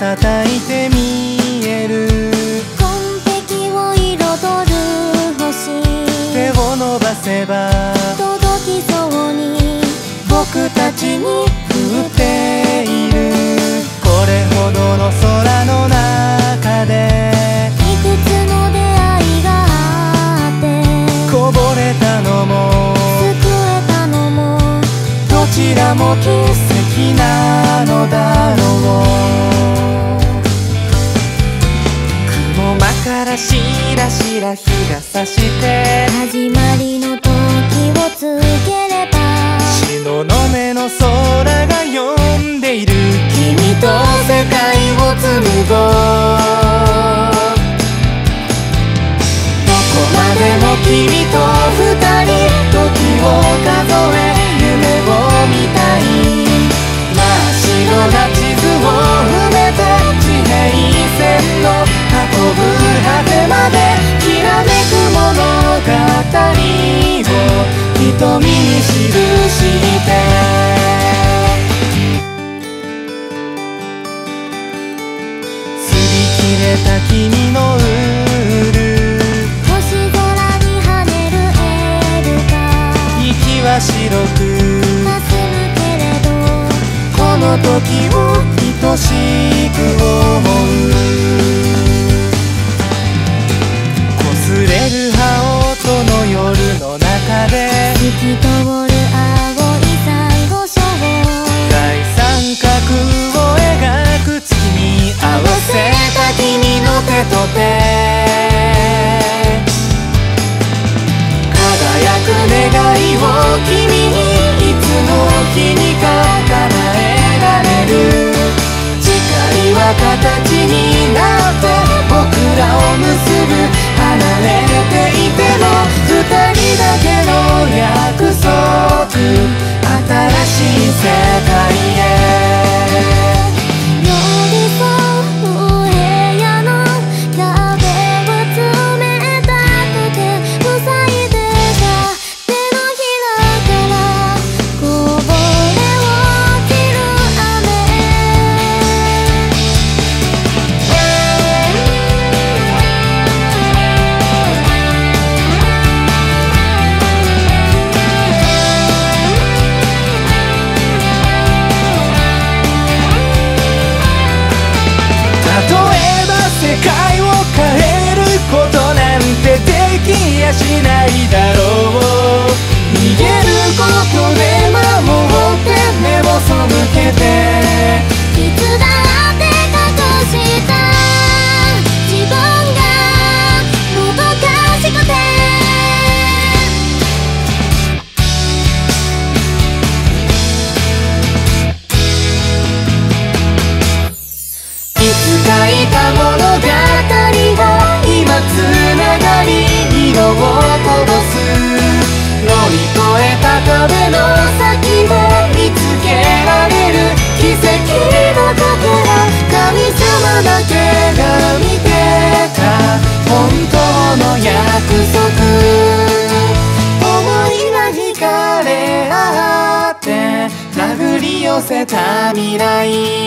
叩いて見える。完璧を彩る星。手を伸ばせば届きそうに。僕たちに降っている。これほどの空の中でいくつの出会いがあってこぼれたのも救えたのもどちらも奇跡なして。始まりの時を告げれば。東雲の空が呼んでいる君と世界を紡ごう。どこまでも君と二人時を数え瞳に記して。切れた君のウール。星空に跳ねるエールが。息は白く。霞むけれど。この時を愛しく思う透き通る青い珊瑚礁大三角を描く月に合わせた君の手と手輝く願いを君にいつの日にか叶えられる誓いは形になって僕らを結ぶ離れてしないだろう。逃げることで守って目を背けて。雨いつだって隠した。自分がもどかしくて。いつ書いた物語こぼす乗り越えた壁の先で見つけられる奇跡のかけら神様だけが見てた。本当の約束。思いが惹かれ合って手繰り寄せた未来。